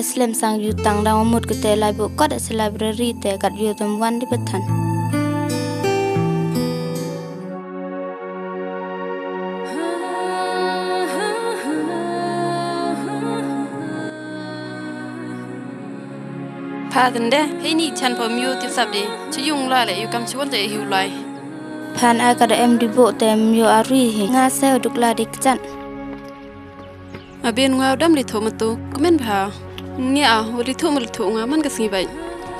ile am te slem sang yu tang dang mut ke te lai bu ko da se library te kat yu tam wan di betan พาตันเดให้นี่ฉันพอมิวติสับดีจะยุ่งลายเลยอยู่กำชวนแต่หิวลาย pan ai ka da em di bo te myo ari hi nga se duk la dik chan อาเบียนงาวดำลิโทมาตุก็แม่นพา nghe à đi thu một thu ngắm ăn cái gì vậy?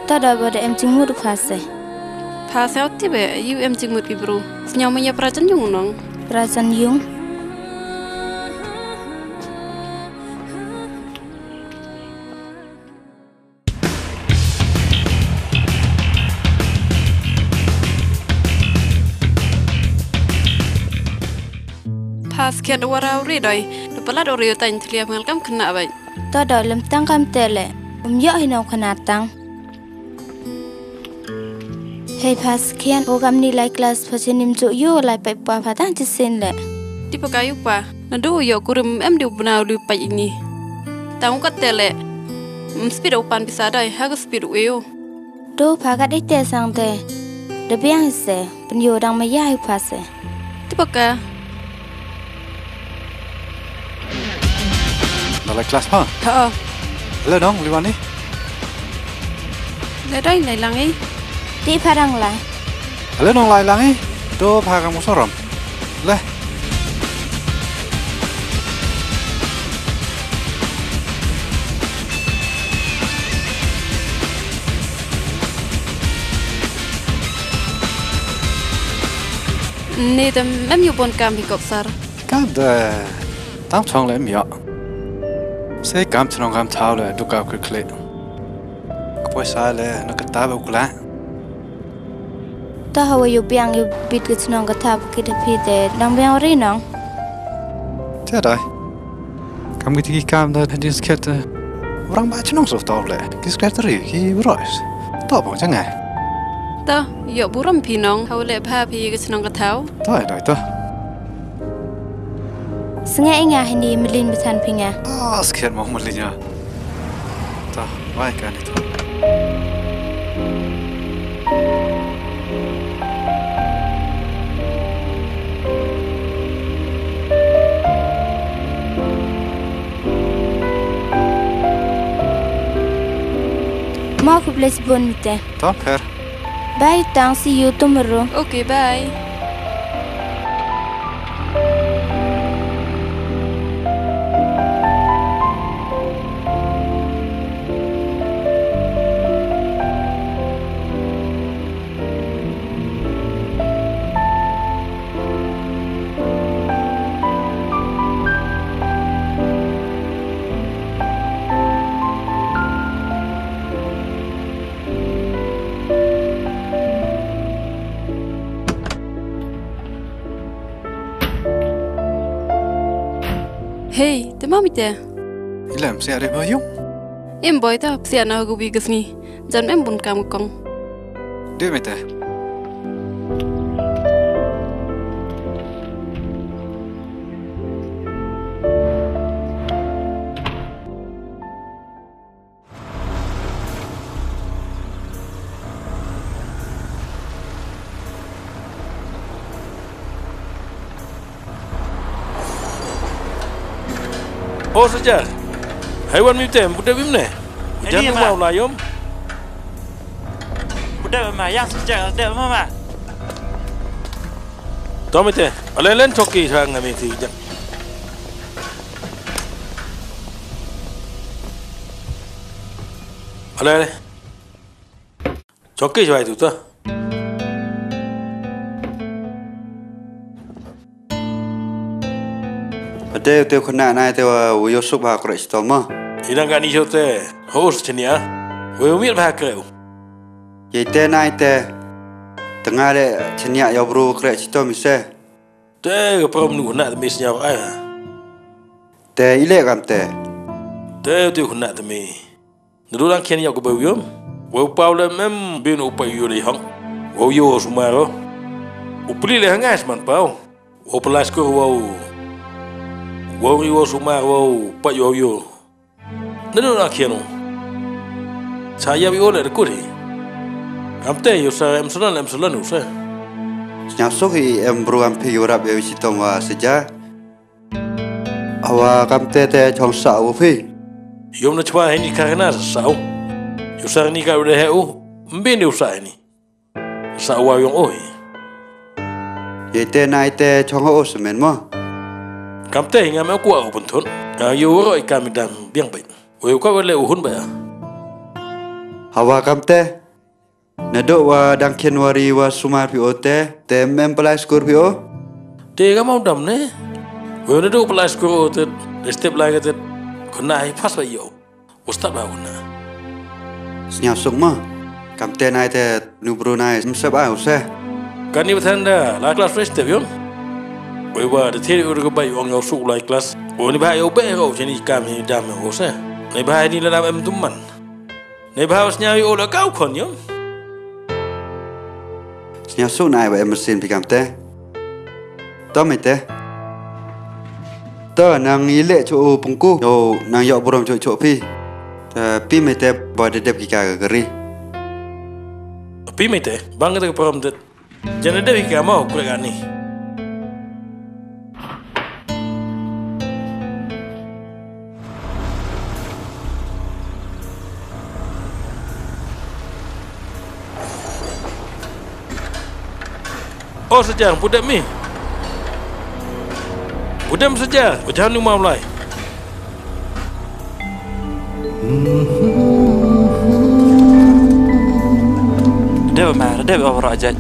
Ta đã bảo em chính mua được phá xe phá xe ở thì bé yêu em chính một cái bro nhau mình nhập ra chân dùng nong ra chân dùng pas kia dua rau ri doi balad oriyotany tiliya pangalkam kinaabay todo limtang kam tele umyo hinaw kanatang hei pas kian ogam ni lai class phachinim chu yo lai pai pa phatang chisin le. Tipo kayu pa nadu yo kurum em di ubna lu pai ini tang ka tele speed opan bisa dai ha ga speed weo do phagat ikte sang te de biang se pen yo dang ma yai phase tipo ka Là classe pas Thơ Lơ nông lưu anh đi. Lơ đây này lăng ấy. Đi pha đăng lại. Lơ nông lại lăng ấy. Đô pha găng một số rộng. Lơ Nè tầm em yêu bọn cam thì cọc sar Cát Tám chong lại em yêu Sei cam chân ông cam thao là đục cao cực lệ Quay xa là nó cắt tá bao lá Ta hầu yêu biang yêu bịt cái chân ông cắt thao kia thì phi tệ đang biang ori nong Thế rồi Cam cái tiki cam đó hình như skate Orang ba chân ông sốt tao lệ Cái skate rồi cái rồi Tao bảo chẳng ngại Ta, yo buram pinong hầu lệ pa pi cái chân ông cắt thao Ta rồi ta Senga inga hindi melin betan pinga. Ah, sekian mau melinya. Tah, baik itu. ما في بلس بون متى طب خير باي تانسي يوتو Hey, det er mamma der. Lad mig se, det boy, der ser noget, vi kan ni? Sådan, hvem bunden kan Det er mit. Ho saja. Haiwan mi tem, budak bim ne. Jangan mau lah yom. Budak mà yang saja, budak mama. Tao mi te, alen len toki thang ngami ti jang. Alen. Toki jwai tu ta. Ade te khona na te wa wo sok ba kre sto ma. Ina gani jote. Hos chenia. Wo mi ba kreu. Ye te na te tengah le chenya ya bro kre sto mi se. Te prom nu na mis nya ai. Te ile kam te. Te tu na te mi. Ndu lang ken ya ko ba yom. Wo pau le mem bin upa yu le hang. Wo yo sumaro. Upli le hangas man pau. Wo pelas ko wo. wawriwo sumaarwo paƴowyoro nanona keno sayaɓi ole ɗe kore amte yo sa em solan em solan usa nyamsok i em ruam pi yurap e wisitom wa seja awa kamte te chong sa u phi yom na chwa hini karena sa u yo sa ni ka ule he u mbini usa ni sa wa yong oi yete na ite chong ho semen mo cảm Kam te hinga me kwa upun thun. Yo woro ikami dam biang bai. Wei kwa wale uhun bai. Hawa kam te. Nado wa dang kien wari wa sumar pi o te. Te mem palai skur pi o. Te ga mau dam ne. Wei nado palai skur o te. Step lai ga te. Kuna hai pas bai yo. Ustad ba kuna. Senyap sung ma. Kam te nay te nubru nai msep au se. Kan ni là Laklas fresh te bion we wa de te ur ga bai ong yo su la class o ni ba yo be ro cheni kam ni dam o se nei ba ni la em tum man nei ba os nya yo la kau kon yom Nyasuk nai wa em mesin pi kam te. To me te. To nang ile cho pungku. Yo nang yo borom cho cho pi. Pi me te bo de dep ki ka ga geri. pi me te bang te prom te jana de ka mau ku ga ni Oh sejang budak mi. Budak saja, jangan lu mau mulai. Debe ma, debe over aja.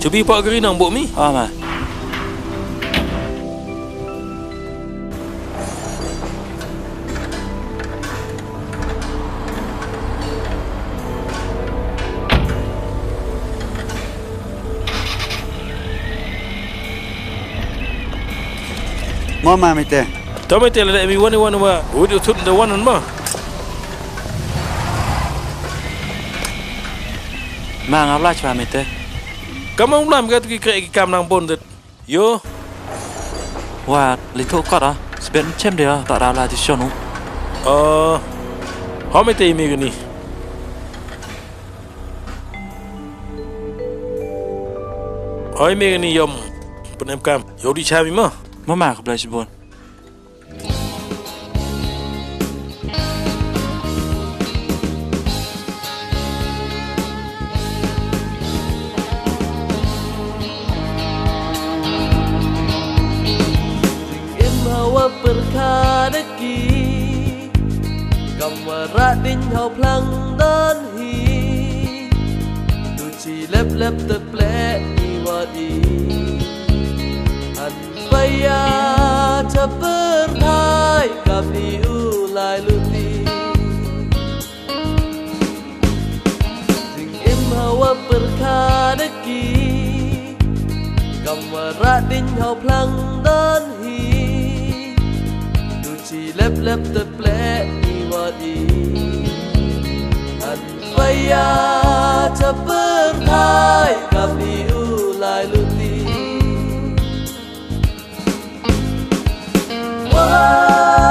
Cubi pak geri nang buk mi. Ah ma. mo ma mi te. To mi te le mi wani wani ma u du tut le wani ma ma ngap la chwa mi te. Kam ông làm cái cái cái cam năng bồn yo. Và lý thô cọt à bên chém được tạo ra là thì cho nó ờ họ mới tìm mình cái này hỏi mình cái này yom. Bên em cam yo đi cha mình mà. Shibon. em hawa perkadaki kamara din hau plang dan hi tu chi lep lep te ple i wadi an Dia terpertai kapi ulai luti Jing em hawa perkadaki Kamara din hau plang don hi Tu chi lep lep te ple ni wadi An faya terpertai kapi ulai amor.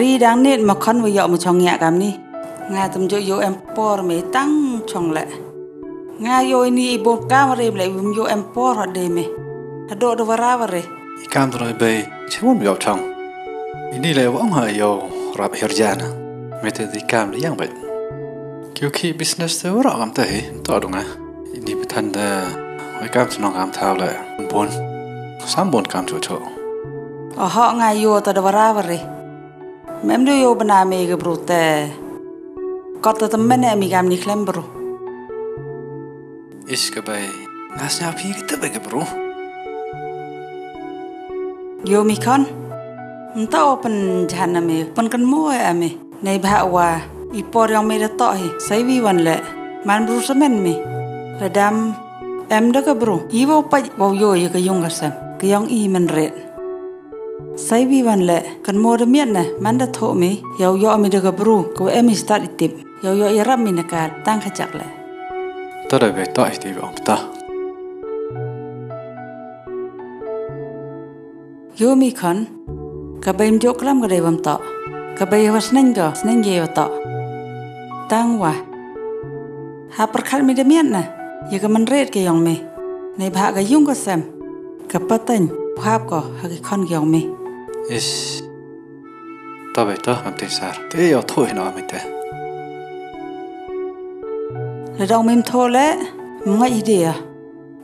รีดังเน็ตมาคอนวิยอมาชองเงียกามนี่งาตมโยโยเอมปอร์ไม่ตั้งชองแหละงาโยนี่บงก้ามเรียมเลยวิมโยเอมปอร์หอดเดมฮัดโดดวาราวเรอีกามตรอยเบยชวนวิยอชองอินี่เลยว่าองหายโยรับเฮรยานะไม่แต่ดีการเลยยังไปคิวคีบิสเนสเตอร์รอกามเตะต่อดงนะอินี่พิธันเดอไว้กามสนองกามเท้าเลยบนสามบนกามโจโจอ๋อฮะงาโยตดวาราวเร Mem du jobben är mig gebrote. Katta tam mene är mig amni klembro. Iska bay. Nasna apiri tabe gebro. Jo mi kan. Nta open jahana me. Pan kan mo är me. Nej bhawa. I por yang me dato hi. Sai vi wan le. Man bro semen me. Radam. Em da gebro. Iwa upai wau yo ye ke yong gasan. Ke yong i men red. sai vi wan le kan mo de miet ne man da tho mi yau yo mi de ga bru ko em mi start itip yau yo yarab mi na kar tang kha chak le ta da ve ta itip om ta yo mi khan ka baim jo klam ga de wam ta ka bay was nen ga nen ge yo ta tang wa ha par khal mi de miet na ye ga man ret ke yong me nei bha ga yung ga sam kapatan bhab ko hagi khan gyong me is tabe ta amte sar te yo tho hina amite rong mim tho le nga idea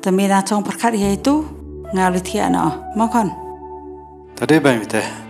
ta me na chong parkhat hi tu nga lu thia na ma khan ta de bai mite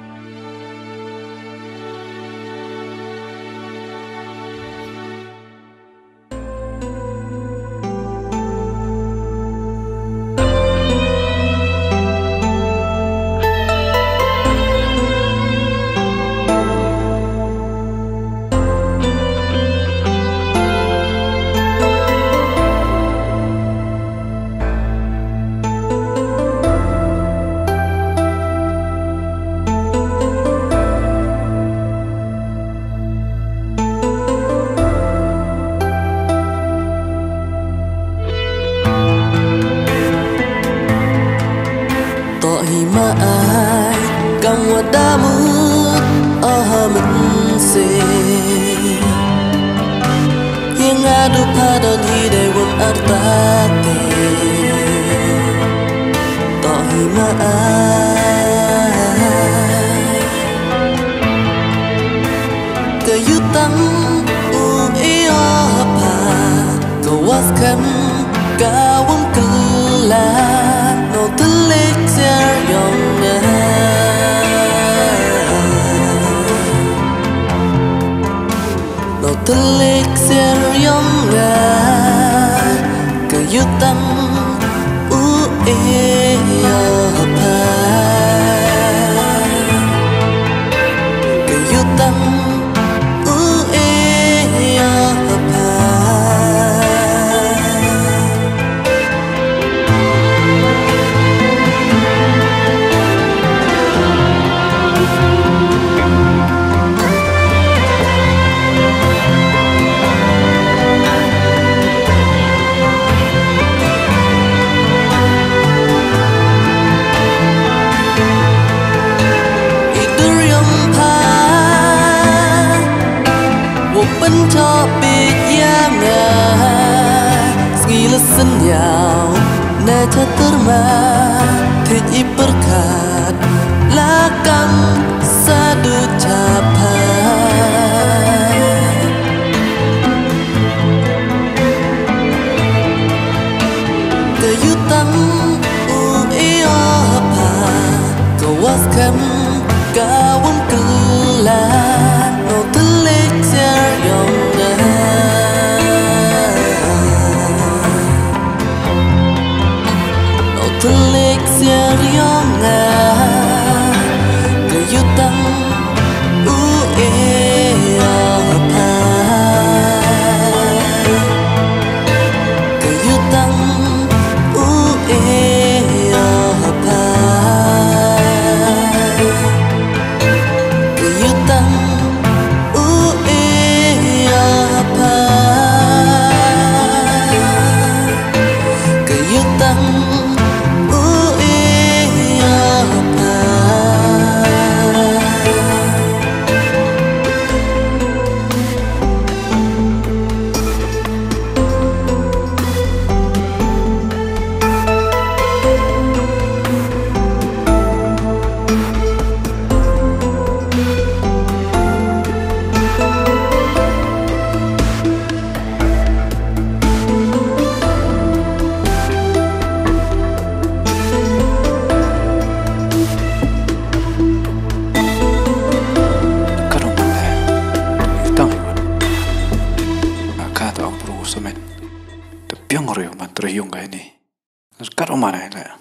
मारायला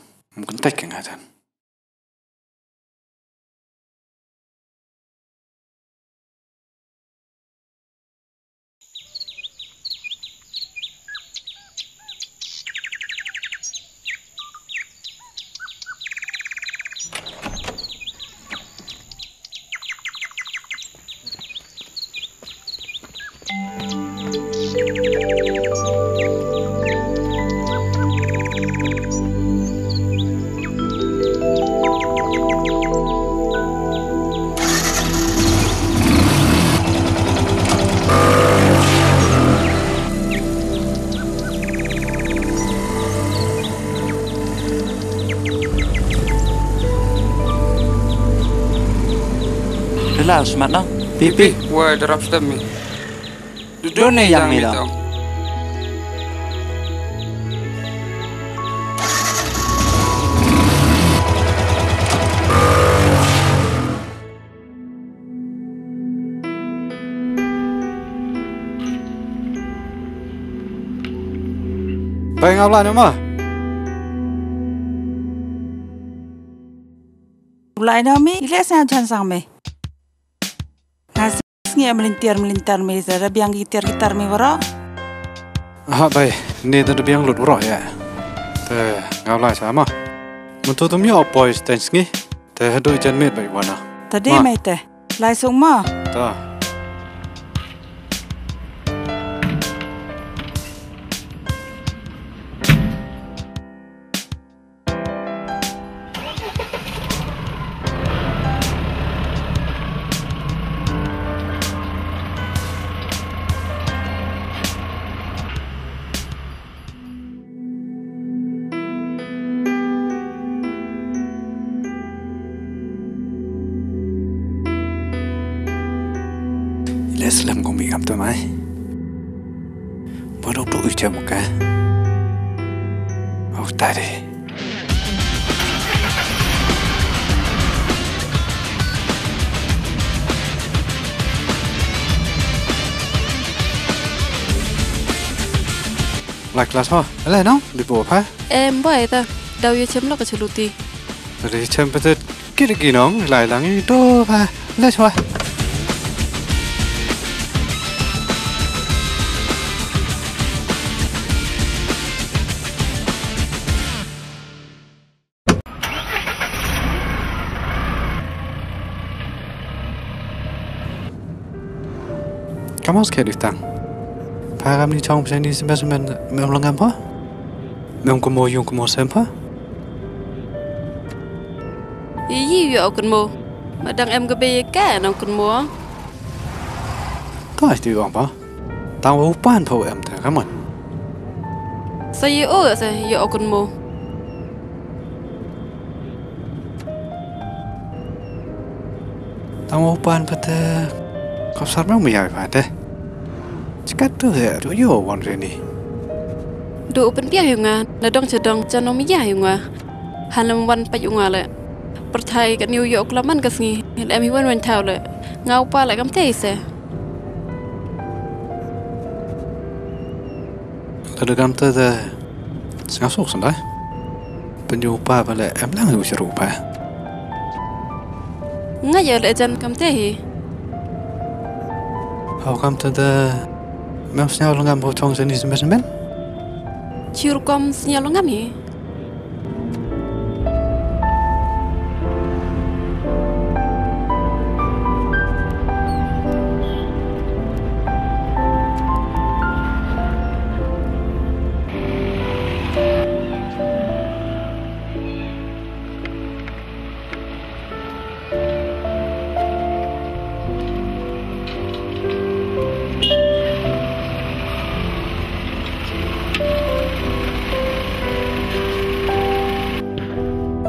Lah, semat lah. Pipi, wah drop step mi. Duduk ni yang mi dah. Bai ngau la ma Ulai na mi, ile sa jan ngi melintir melintar me zara biang gitar gitar me wara. ha bai ni da biang lut ro ya te ngau la sa ma mun tu tum yo boys tens ngi te do jan met bai wana Tadi Ma. me te. Lai sung ma. ta despertaré. lạc lạc thôi ấy là nó đi bộ phá em bởi ta. Đâu yêu chấm lọc ở chỗ lụt đi. Rồi đi chấm bây giờ kia được kỳ nóng lại lắng đi đô phá lên thôi là cho. Kamu harus kayak ditang. Paham ni chong pesen ni sampai sampai mau lengan apa? Mau kumo yung kumo sempa? yi yi yo kun mo madang em ga be ka nong kun mo Có ai tiêu apa? Tahu upan pau em tak kamu. sa yi o sa yo kun mo Tahu upan pada kau sar mau miyai pada. Cekat tu Chikatuhe, do you want any? Do open pia yunga, na dong cha dong cha nomi ya yunga. Hanam wan pa yunga le. Pertai kat New York laman kas ni, let me one tau le. Ngau pa le kam tei se. Tadu kam te te. Singa sok sandai. Penyu pa pa le em lang hu siru pa. Ngayon le jan kam tei. How come to the mau senyal lengan pau chong seni sembilan sembilan. chiur kom snya lo ngam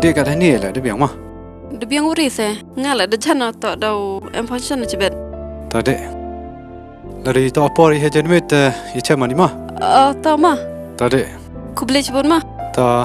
Dia kata ni lah dia biang mah. de biang uri se nga la de chana to daw em pha chana chibet Tadi. Lalu itu apa dia jadi met ia cuma ni mah. a ta ma Tadi. kuble chibon ma Ta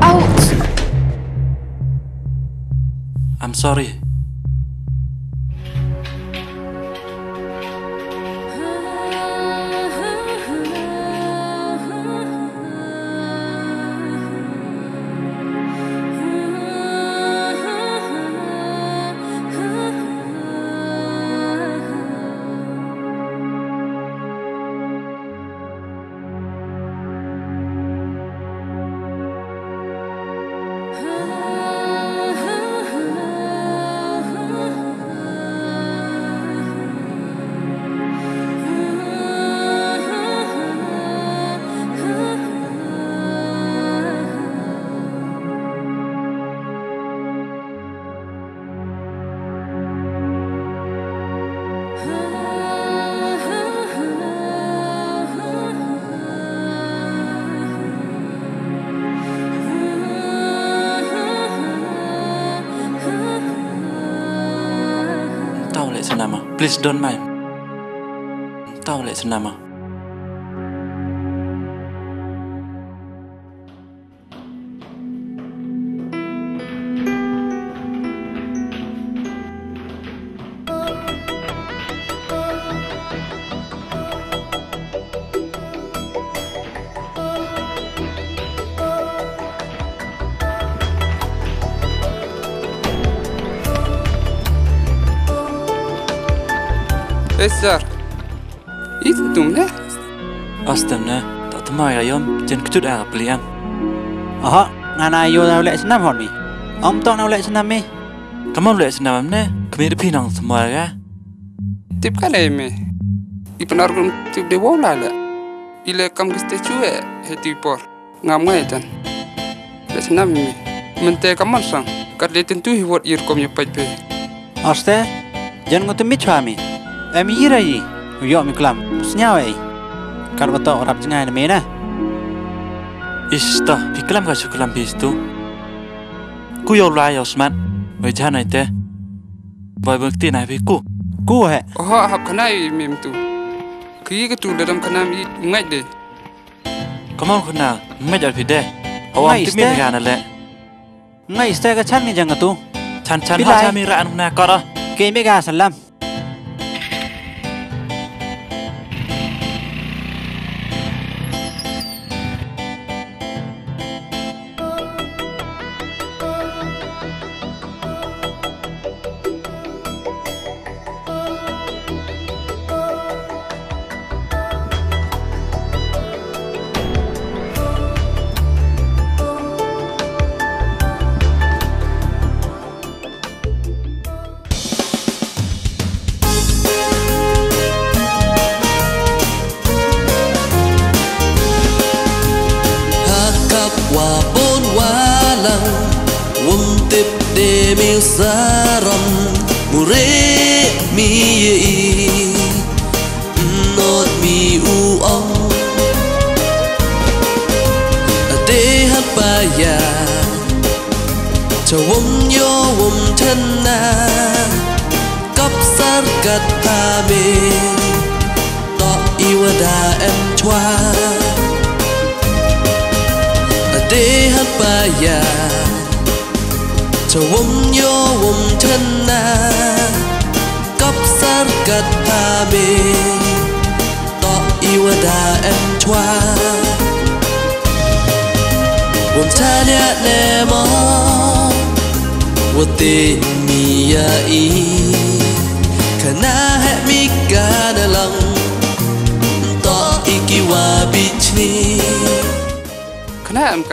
Out! I'm sorry. Please don't mind. Tao lại senam Tung. Astem nè, tao thầm mày ayom, jen kechut ah peliam. Aha, ngana yo na lek senam hon mi. Om tok na lek senam mi. Kamu lại senam nè, kami ada pinang semua ya. Tip kan eh me. Ipenar kum tip de wow lala. Ile kam kiste chue heti por. Ngam ngai tan. Lek senam mi. Mente kaman sang. Kat le tentu hiwat ir kom ye paj pe. Aste, jan ngotu mi chwa mi. Em ira yi. Yo mi klam. Senyaw ai. Kar bato rap jengai na me na. Ish ta, piklam ka syukulam bis tu. Ku yo lai yo smart. Với cha này te. Với bước tin này với ku. Ku he. Oh hap kanai mem tu. Ki ke tu dalam kanam i ngai de. Kamu kena, mai jadi deh. Awam Ngai, timin Ste. kan ale. Ngai ste ka chan mi jang tu. Chan chan Bilai. ha cha mi raan na kara. Ke me ga salam. hakap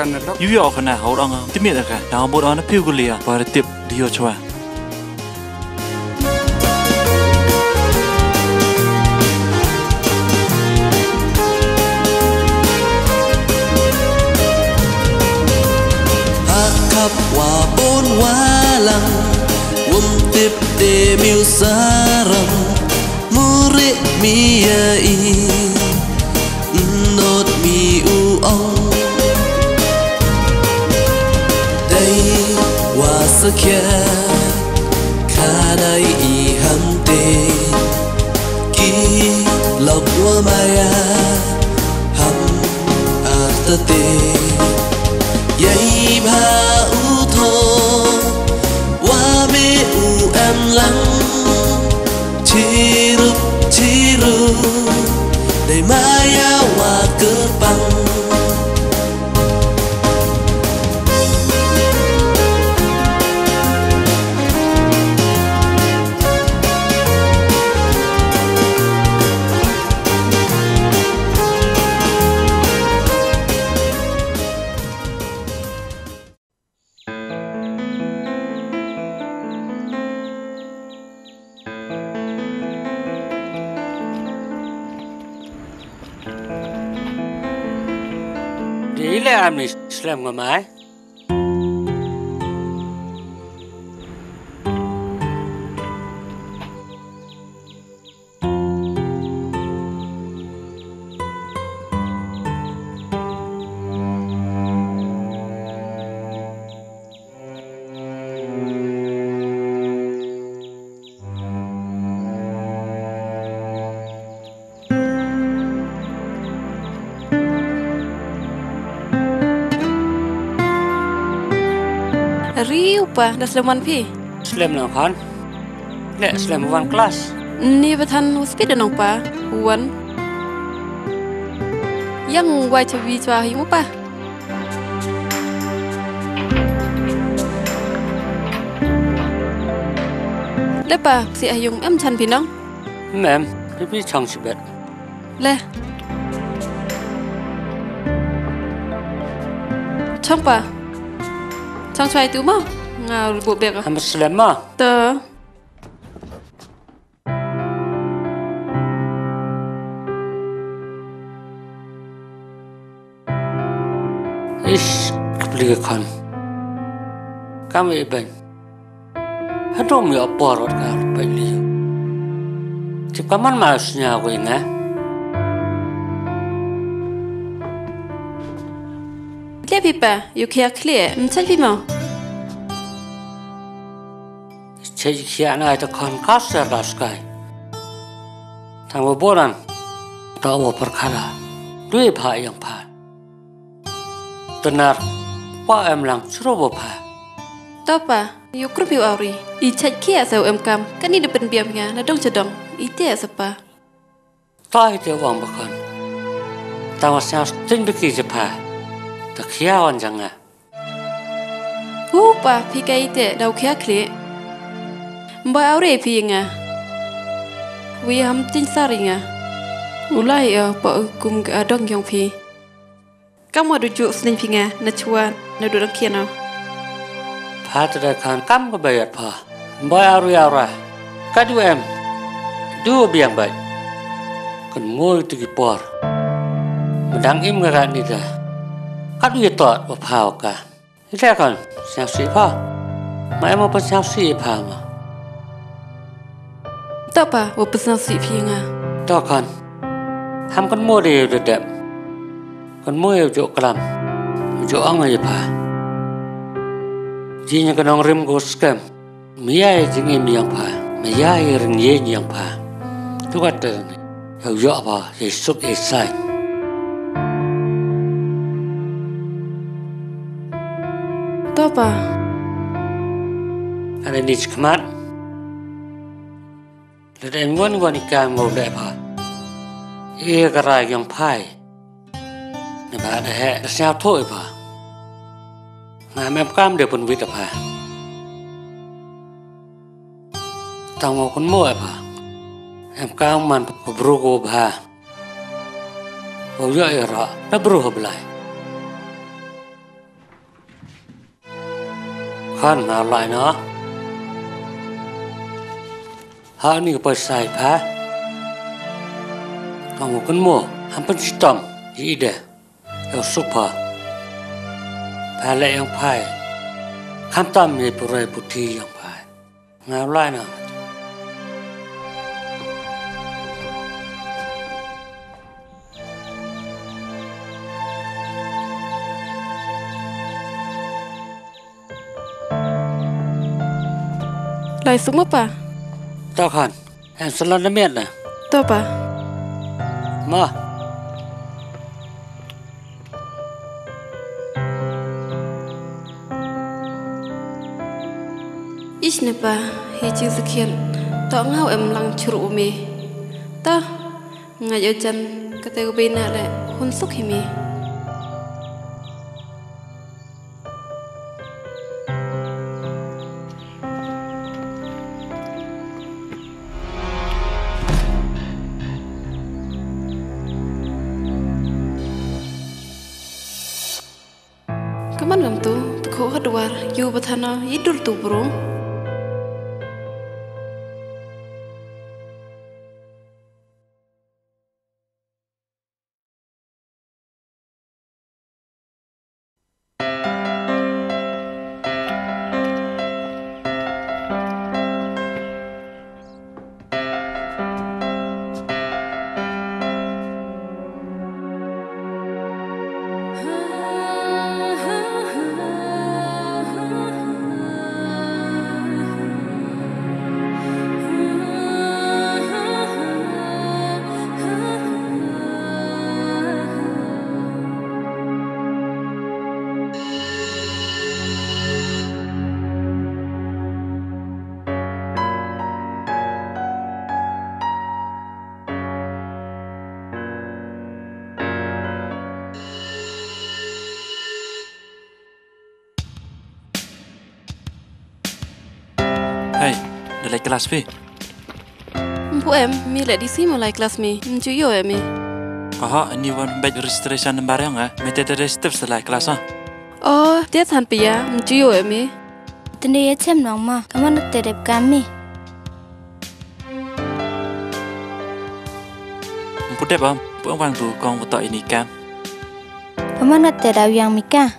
กันนะดอกยูยอขนาดเขาดังอ่ะที่มีแต่กันดาวบดอ่อนนะพิวกุเลียบาร์ติบดิโอชัว riupa da slem wan pi. Slem no han. Ne slem wan klas. Ni betan hospital no pa wan. Yang wai chavi chwa himu pa. Lepa si ayung em chan pi nong. Mem, pi pi chong si bet. Le. Chong pa. Chang chwai tu ma? Nga rubu bega. Ham salam ma? Ta. Ish kapliga khan. Kam e ben. Hatom ya parot ka pai liyo. Chip kaman ma snya ko ina. Nga. Le pi pa. Yu kia clear. Mchan pi mo. Che kia na ita kan kasa raskai. Tang boran. Ta wo perkara. Dui pa yang pa. Benar. Pa em lang suruh pa. Tau pa. Yu krup yu auri. I chat kia sau em kam. Kan ni depan biam nga. Na dong chadong. I te sapa. Ta ite wang bakan. Ta wa sa tin biki je pa. ta khía on chẳng à. Upa phi cây tệ đầu khía khỉ Bà áo rể phi ngà Vì tin xa nga ngà Ulai ở ờ, bà cùng gà đông dòng phi. Các mà đủ trụ sinh phi ngà nà chua nà đủ đăng kia nào. Phá tự đại khán căm bà bày phá Bà. Áo rể áo ra Các đu em. Đu biàng bay Còn ngôi tự kì bọt Mà đáng im ngà rạn đi ra át và phào cả. Ra còn sao sĩ phà mà em mà sao sĩ phà mà. Tao bà và bất sao sĩ phi nga tao còn ham con mua đều được đẹp. Con mua đều chỗ cầm chỗ ông ấy phà chỉ như con ông rim của scam mấy ai chỉ nghe miệng phà mấy ai rừng dê miệng phà tôi gọi là hiểu rõ vào thì xuất ít sai Papa. Ada di sekemat. Dan wan wan ikan mau dapat. Ia kerai yang pai. Nampak ada hek siap thôi pak. ណាមែមកាមដែលពនវិតផាតងគុនមកអបាអមកាមមិនប្រូកោបាអូយ៉ៃរ៉ាណាប្រូហបឡៃ พันมาลายเนาะหาหนี่งไปใส่พะเองหัวกันมัวหันเป็นชิตอมยี่เดะเอาสุภาพาและยังพายคมตามในปรายปุตรียังพายงาลายเนาะ Lại xuống mất bà Tao khẩn. Em sẽ lên đến miệng nè Tao bà Mơ Ít nè bà Hì chư dự khiên. Tao ngao em lăng chủ mì. Tao Ngày ở chân Cái tay của bên nạ lại Hôn xúc hì mì. Yidur tu bro. Kelas. Bu em, mi le di si mulai kelas mi, mju yo em mi. Aha, ini wan baik registration lembar yang ah. Mete ada step setelah kelas ah. Oh, dia tan pi ya, mju yo em mi. Tende ye chem nong ma, kaman nak terep kami. Putep am, puang wang tu kong betok ini kam. Kaman nak terap yang mika.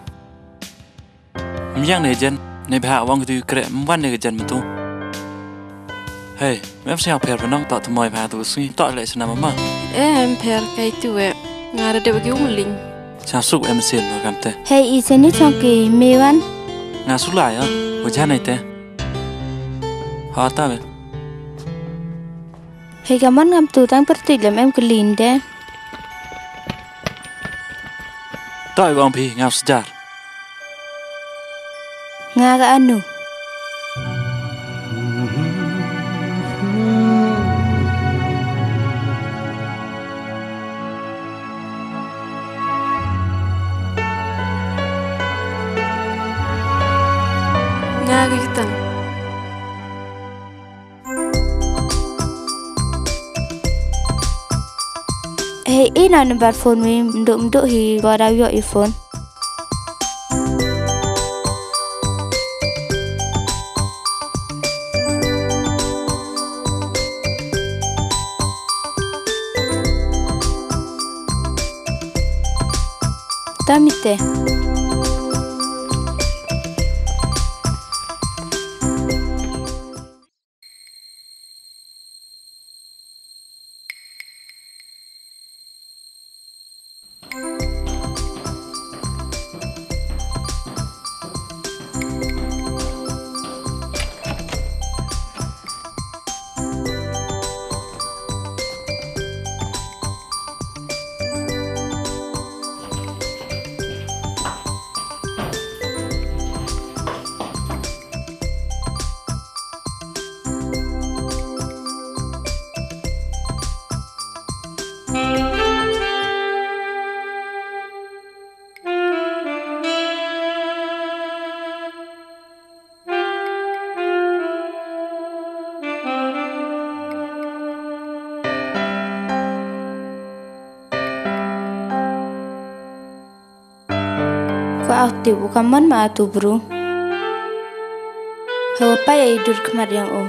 Miang ne jen, ne bah wang tu kre mwan ne jen betu. Hei, mem siang per penong tak temoy bah tu sui, tak lek senam mama. Em per kai tu e, ngara de bagi umuling. Cha suk em sen ma kam te. Hei isen ni chongki mewan. Nga su lai ah, wajan ne te. Ha ta be. Hei kaman ngam tu tang perti lem em kelin de. Tak wang pi ngau sejar. Nga ka anu. Ina number phone mi mduk mduk hi bora yo iPhone. Tamite. Ko aktif bukan man ma tu bro. Hawa ya idur kemar yang o.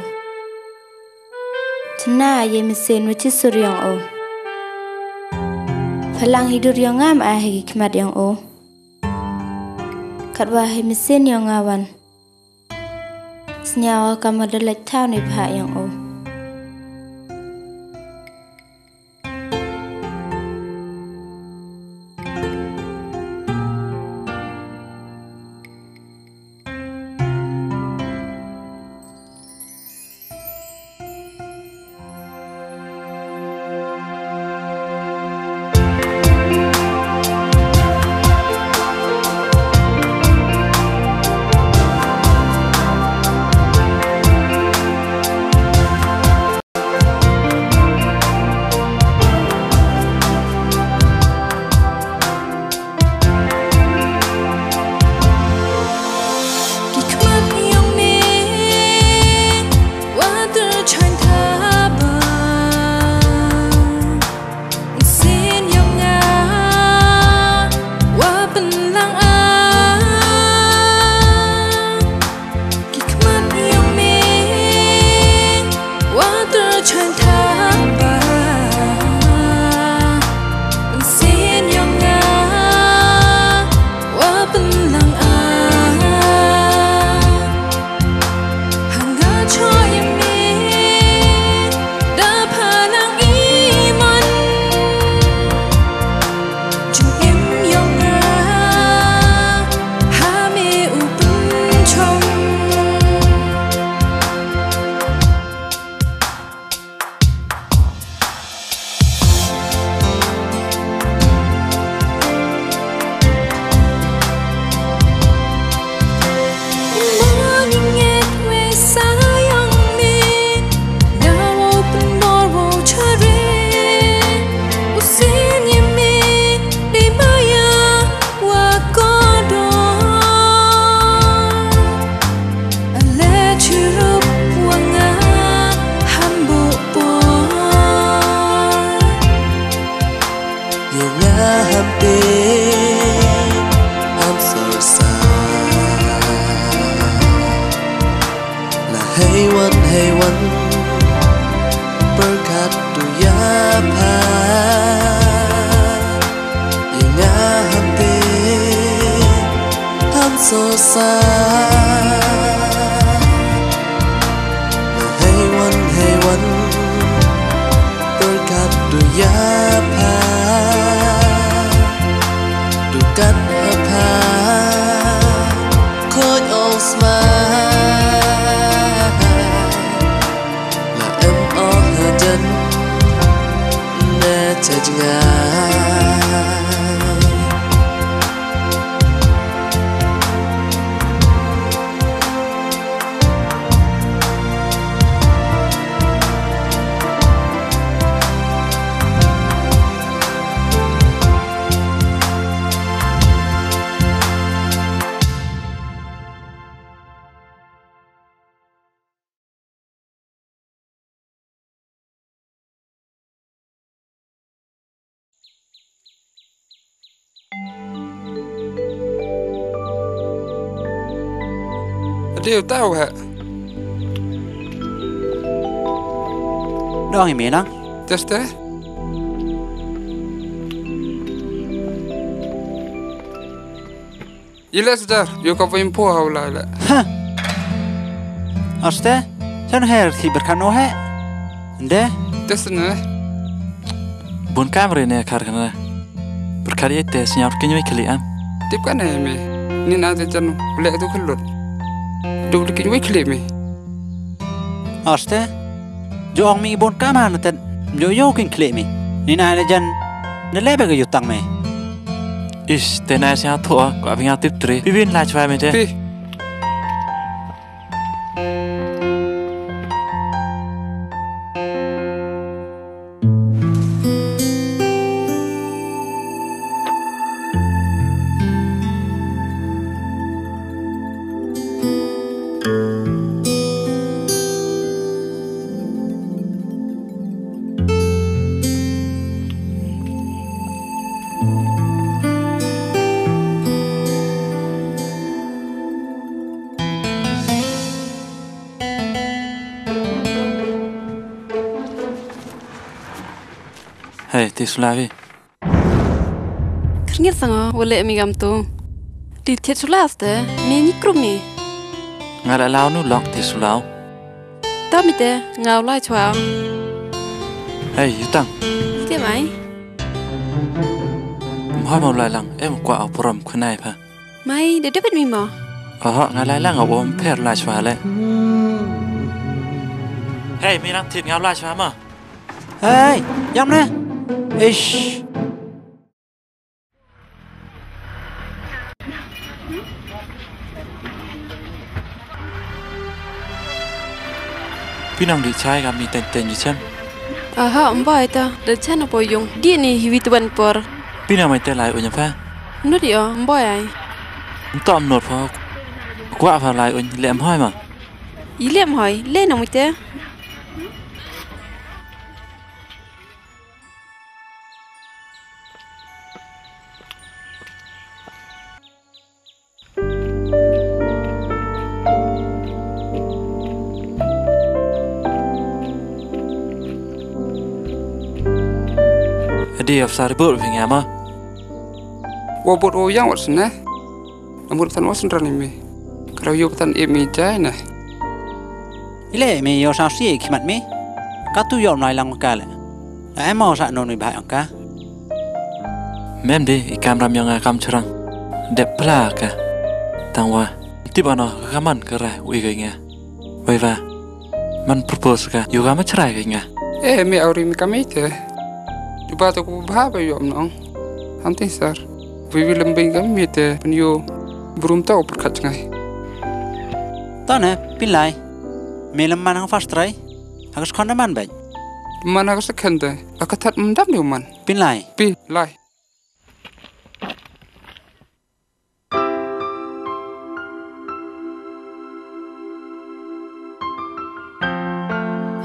Cina ye mesin wachi sur yang o. Falang hidur yang ngam ah hegi kemar yang o. Kat wah mesin yang ngawan. Senyawa kamar dalek tau ni pihak yang o. Dievu tauhe. Doi mina. Mitäs te? Iles där, joka voin puhaulaille. Häh? Aste? Sen her tiberkano he? De? Tässä ne? Bun kamerine karkana. Perkari ette sinyar kinyoi kali am. Tipkan hemi. Niin näytetään, leetu kellut. Klip me. Aste Jo ông mi bon kama na ten Jo yo kin kle mi Ni na na jan Na lebe ga yutang me Ish, tenai siya thua, ko atip tri. Bibin la chwa me te. Pi. sulavi kringir sanga wale mi gam tu ti the sulaste me ni krumi ngala lao nu lok ti sulau ta mi te ngau lai chwa. Hey yutang ke mai. Hoa màu lại lặng em quả ở bồm khu này pa. Mai để đáp mi mò ờ họ ngài lại lặng ở bồm phèr lại chwa lệ hey mi đang thịt ngao lại chwa mà hey yam nè ish Pinang di chai kami tenten di chem. Aha, mbai ta, da chen opo yung. Di ni hiwi tuan por. Pinang mai tên lại unya pha. Nó đi ở mbai ai. Tạm nột pha. Quá pha lại unya lẹm hoi mà. Ý lẹm hoi, lên ông mai tên. Adi of sari bur fi ngama. Wa bot o yang wat sene. Amur tan wasan rani me. Kalau yo tan e mi jai na. Ile mi yo sao si ki mat mi Ka tu yo nai lang ka le Em mau sa non mi ang ka Mem i kamera yang ngakam cerang. Dep pla ka. Tang wa. Tip ano kaman kera ui ga nga. Wai va. Man propose ka. Yo ga ma cerai ga nga. Eh mi auri mi kami te. Cuba tu ku bahaba yo nong. Hanti sar. Vivi lembing kami te pen yo belum tahu perkat ngai. Ta ne Pin lai Mi lam man ang fast try Hagas khon na man bai Mana ka sekhen te. Akatat mendam ni man. Pin lai Pi lai.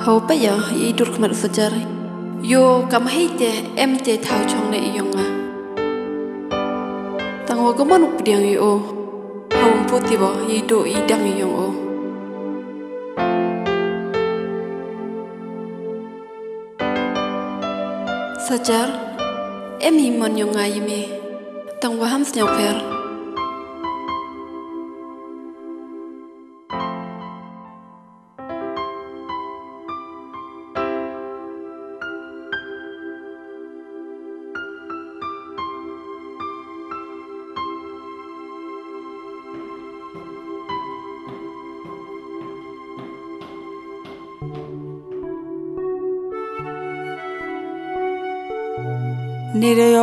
Hau pa ya i dur kmat fajar. yo cảm hei thế em thế thao chong le yong a tang ho kaman up diang yo hawm po ti bo yi do yi dang yong o sajar em hi mon yong a yime tang hoa ham snyau per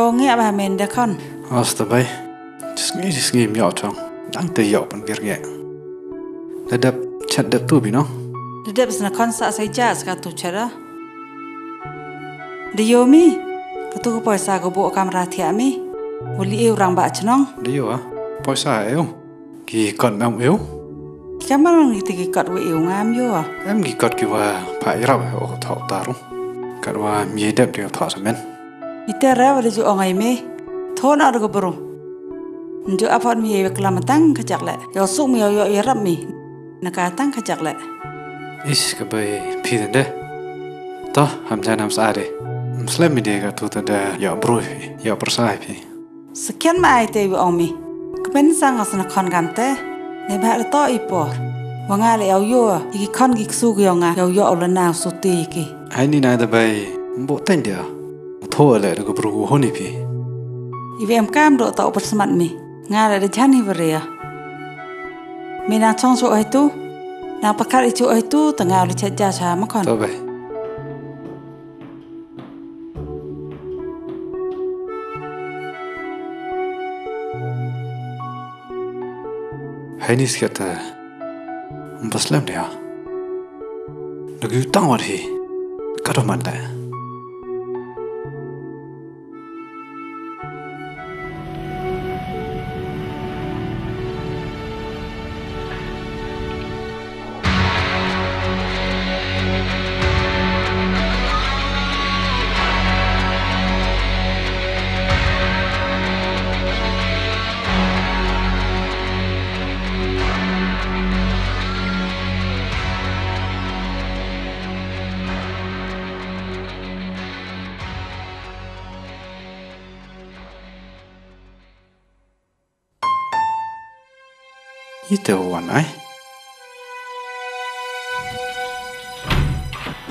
lo nghe bà mình đã không? Ờ, Asta bay Just nghĩ just nghĩ mẹo trong Đang tự dọc bằng việc nhẹ. Đã đập chặt đập tu bị nó. Đã đập là con sợ say chả sẽ tu chả đó Đi yêu mi. Cái tu có sao có bộ camera thiạ mi. Vô lý yêu rằng bà chứ nông Đi yêu à Bòi sao yêu? Kỳ còn mẹo yếu Chắc mà nó nghĩ thì kỳ cọt với yêu ngam vô à? Em nghĩ cọt kỳ hòa Phải rào hậu thọ ta luôn Cọt hòa mía đẹp đều thọ ra mình Ite ra wa ju ongai me. Thon ar ko bro. Njo apon mi e klam tang ka chak le. Yo su mi yo yo yarap mi. Na ka tang ka chak le. Is ka bay pi den de. To ham ja nam sa de. Mslem mi de ga tu ta da yo bro yo persai pi. Sekian ma ai te wi omi. Kepen sang asna kon gam te. Ne ba to i por. Wa nga le au yo. Iki kon gi su gi nga. Yo yo la na su ti ki. Ai ni na da bay bo ten dia. pho le ro bru ho ni pi. Ivem kam do ta opar smat mi. Nga ra de jani vre ya. Mi na chong so ai tu. Na pakar i chu ai tu ta nga ru cha ja sa ma kon to ba Hainis kata Mbaslam ne ya. Nugu tangwa ne Karo manda ya Ite wan ai.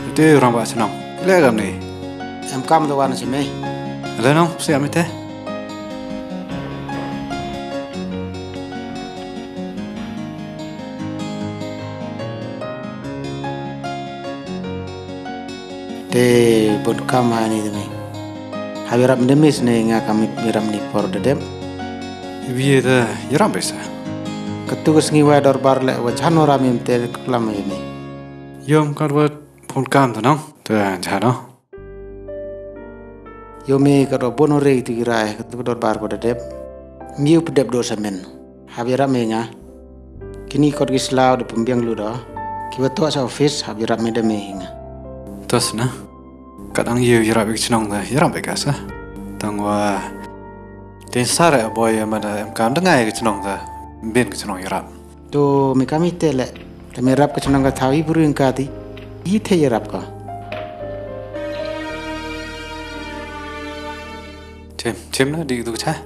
Ite orang ba senang. Le gam ni. Em tôi quan xem ấy. Le nong siap ite. Te bon cam hai ni demi. Habirap demis ne nga kami miram ni por dedem. Da yaram besa. Ketugas ngi wa dor bar le wa chano ramim te klam ini. Yom kar wa phun kam ta nong. Ta ja no. Yo me karo bono re tu kirai ketu dor bar ko dedem. Miu pedep do semen. Habirap me nga. Kini kot gislau de pembiang lu do. Kiwa to sa office habirap me demi hinga. Tas na. Kadang yu yarap ik chnong da yaram be kasa. Tang wa Tin sare boy ma da em kam da ngai ke chnong da. Bin ke chnong yarap. To me kami te le. Te me rap ke ka thawi buru ing ka ti. Hi the ye rap ka. Chem chem na di tu cha.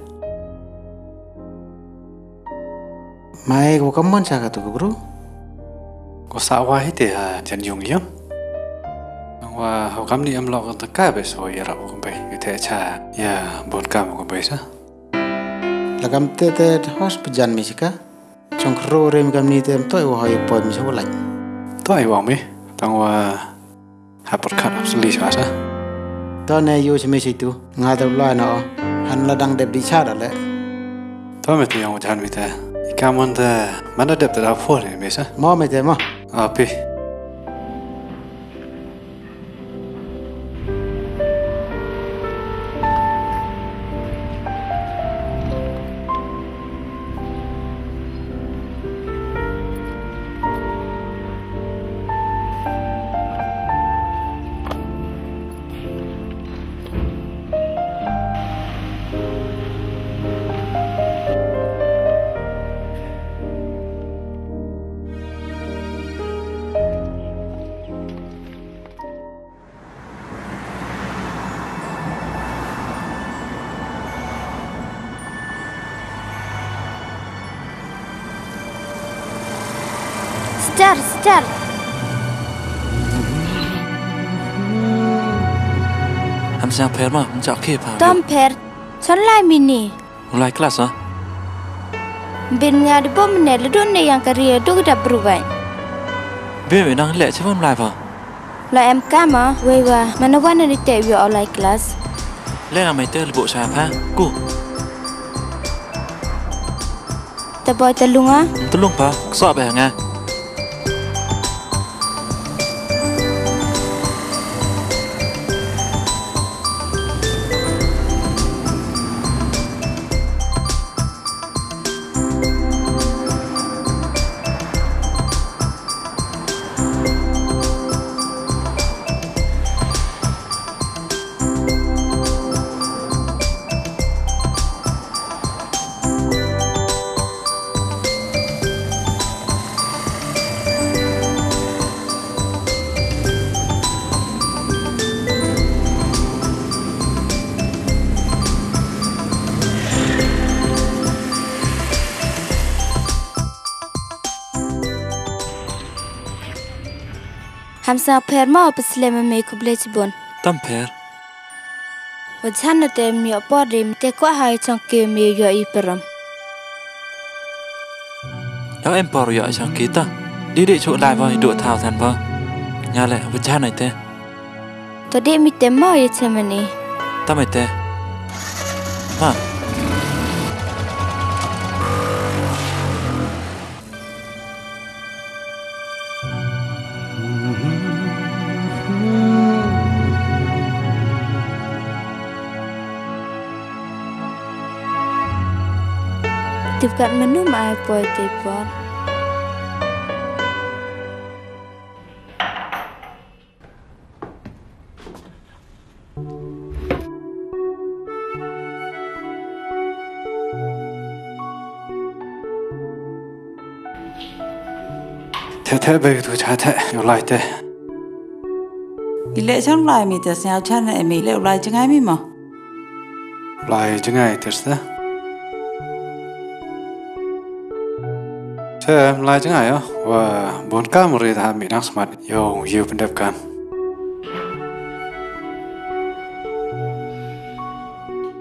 Mai ko kamon sa ka tu bro. Ko sa wa hi te ha jan yung yam. Wa ho kam ni am lo ka ta ka be so yarap ko be. Te cha ya bon kam ko be sa. Lagam te te hos pejan mi sika. Chong kro rem gam ni te to wa hayo po mi so lai. To ai wa me. Tang wa ha por khat absoli sa sa. To ne yo chme si tu. Nga da la no. Han la dang de bi cha da le. To me te yang jan mi te. Kam on da man da dep da fo ne me sa. Mo me te mo. A pi. Per ma menjak ke lai mini. Mulai kelas ah. Bin nga de bom ne yang karia do da berubah. Be me nang le chawam lai pa. La em kama, wewa, mana wana ni te wi online class. Le na mai te le bo sa pa. Ku, Ta boy ta lunga, tolong pa. So ba nga. پێر ماوە پس لێمە مێکوبلێتی بوون تەم پێر وەجانە دێمی ئۆپۆڕیم تێکوا های چەند کێمی یۆئی پڕم لەو ئەم پۆڕ یۆ ئەشان کیتە دیری چۆ لای بۆی دووە تاو تەن بە nhà lệ vật cha này thế tôi đi mi tế mơ ye thế mà nè ta mày thế mà Tiệp cận mình nước mai bồi tiệp vọt Thế thế bây giờ chả thế, nó lại thế Ý lệ chẳng lại mì tớ sao chăn này mì lệ lại chẳng ai mì mà. Lại chẳng ai tớ sao เธอลายจังไงอ่อว่าบนก้ามรีทามีนักสมัติโยงยิวเป็นเด็บกัน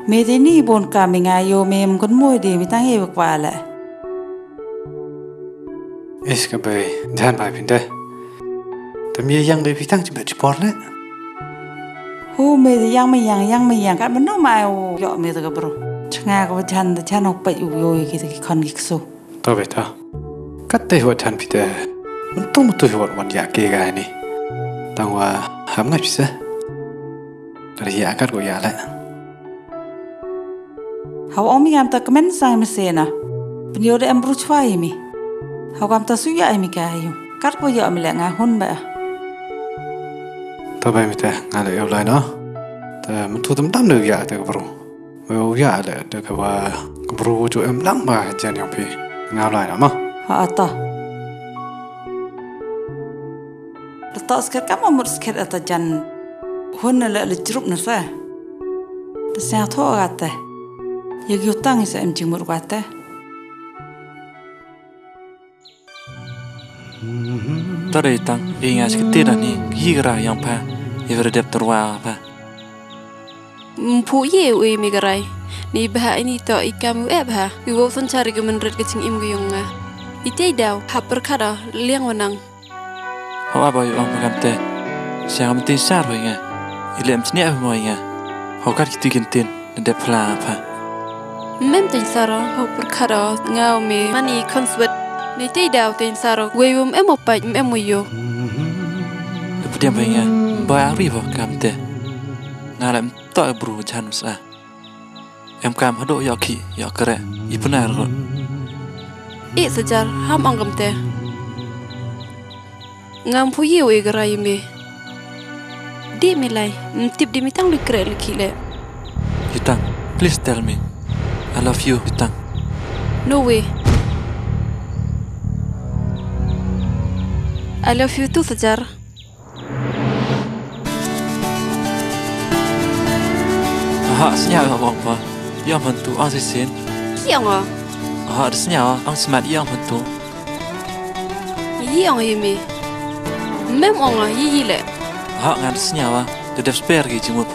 เมเดนี่บนก้ามิงายโยเมมคนมวยดีมีตั้งเยอะกว่าแหละเอสกับเบย์ด้านไปเป็นเดแต่มียังไลยพิทั้งจิบเบจิปอร์เลยฮู้เมดยังไม่ยังยังไม่ยังกันมันน้องมาโอาเยอะเมะกบบรูช่างงานกับฉันแต่ฉันออกไปอยู่โยยกิจกิคอนกิกซูต่อไปต่อ katte hiwa chan pite untung mutu hiwa wan ya ke ga ni tang wa ham nga pise dari ya kat go ya la hau omi am ta kemen sai me sena pnyo de am ru chwa mi hau am ta su em mi ka yu kat go ya mi la nga hun ba ta ba mi ta nga le yo la mình thu tâm tâm được giả ne ya ta ko Well, yeah, the the the bro to em lắm mà chân hiểu gì. Ngao lại lắm không? Ha ata. Letak sikit kam amut sikit ata jan. Hun le le jerup na sa. Ta sa tho gata. Ya gyu tang isa em jingmur gata. ta đây tăng. Inga sikit tidak ni. Gigra yang pa. Iver dep terwa pa. Mpu ye ui mi garai. Ni baha ini to ikam u e baha. Wi wo son cari ke menret ke cing im ge Itei daw haperkara liang wanang. Ho aba yo ang magamte. Siya ang matin sarwa nga. Ilem tini ahu mo nga. Ho kat kitikin tin na de pala apa. Mem tin saro ho perkara ngao me mani konswet. Ni tei daw tin saro wewum emo paj emo yo. Lepudiam ba nga. Boy ang rivo kamte. Ngalam to bru chanus a. Em cam hado yo ki yo kere. Ipuna. I sejar ham anggam te. Ngam pu ye ui garai me. Di mi lai. Mtip di mi tang lu kre lu ki le. Yutang, please tell me. I love you, Yutang. No way. I love you too, Sejar. Aha, senyap abang pa. Yang ang sisin. Yang ah. Aha, ada senyap ang semat yang pentu. yi ang yi mi mem ong a yi yi le ha ngan senyawa de dep spare gi jimut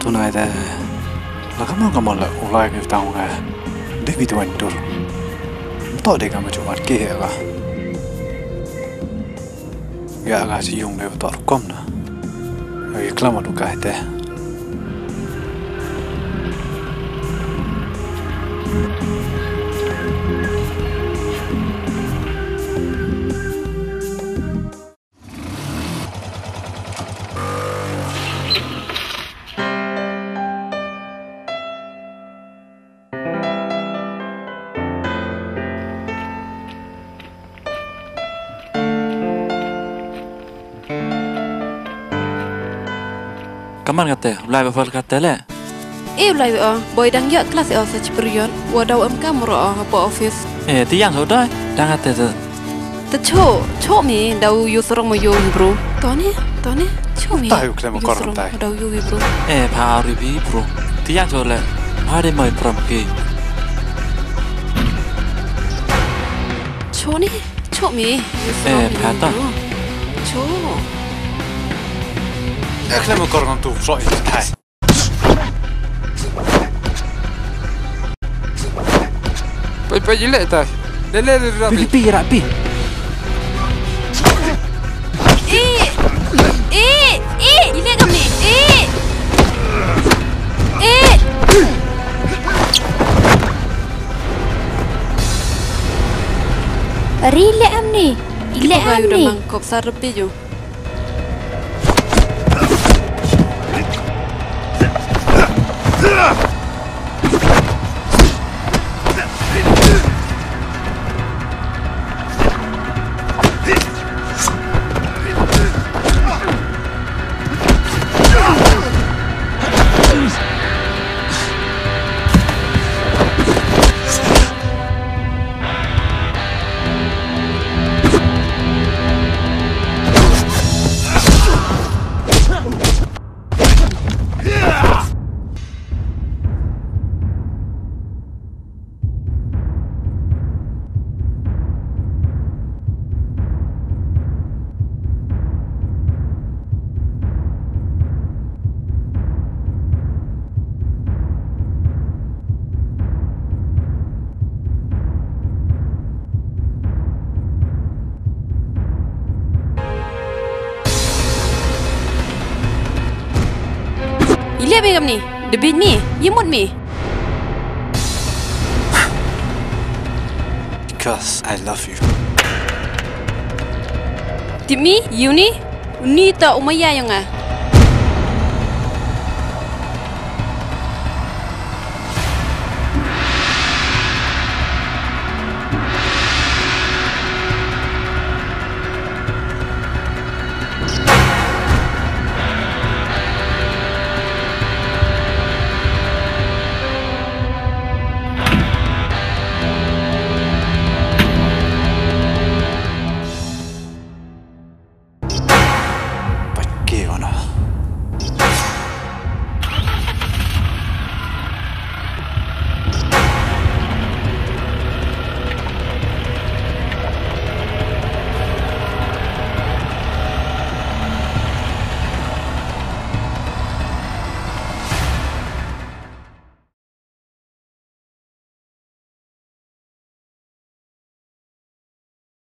tunai te la kamal kamal la ulai ke taung ga de vi tuan tur to de kam chu mar ke ga ya ga si yung le tor kom na ye klama du ka te markate, ulai bafal katele. Eh ulai oh, boy dang ya kelas ya sa ciperion, wadau em kamro oh apa office. Eh tiang kau dah, dang ate tu. Tu cho, cho mi dau yu sorong mo yu bro. Tone, tone, cho mi. Tahu klem kor tai. Dau yu bro. Eh pa ribi bro. Tiang kau le, ada mai pram ke. Cho ni, cho mi. Eh pa ta. Cho. Ya klama koran tu so i tai Oi pa jelek tai. Lele le rapi. Pi rapi. Eh! Eh! Eh! Ile kam ni? Eh! Eh! Relax am ni. Relax am Kau udah ni. mangkop sarpi Вперед! Kam ni? Mi? Yemut mi? Because I love you. Timi? You ni? Ni tak umaya yang ah.